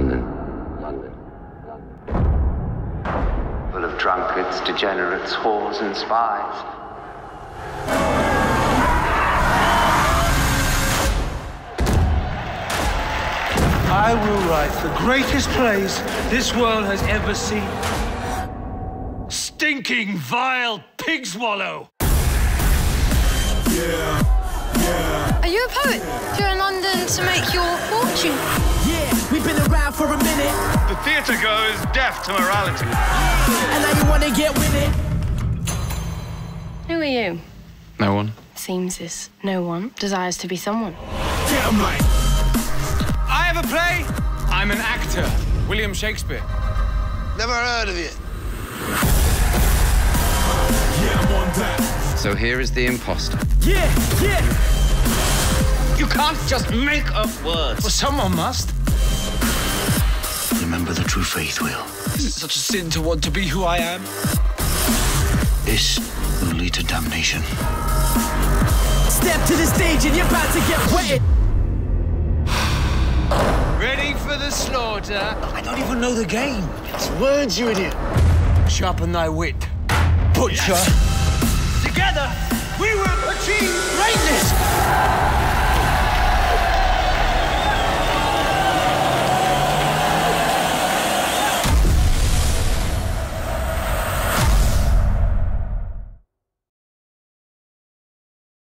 London. London. London. Full of drunkards, degenerates, whores, and spies. I will write the greatest plays this world has ever seen. Stinking, vile pig swallow! Yeah, yeah. Are you a poet? You're in London to make your fortune theatre goes deaf to morality. And now you wanna get with it. Who are you? No one. Seems as no one desires to be someone. Get 'em right. I have a play. I'm an actor. William Shakespeare. Never heard of it. Yeah, I'm on that. So here is the imposter. Yeah, yeah. You can't just make up words. Well, someone must. Remember the true faith, Will. Is it such a sin to want to be who I am? This will lead to damnation. Step to the stage and you're about to get wet. Ready for the slaughter. I don't even know the game. It's words, you idiot. Sharpen thy wit. Butcher. Yes. Together,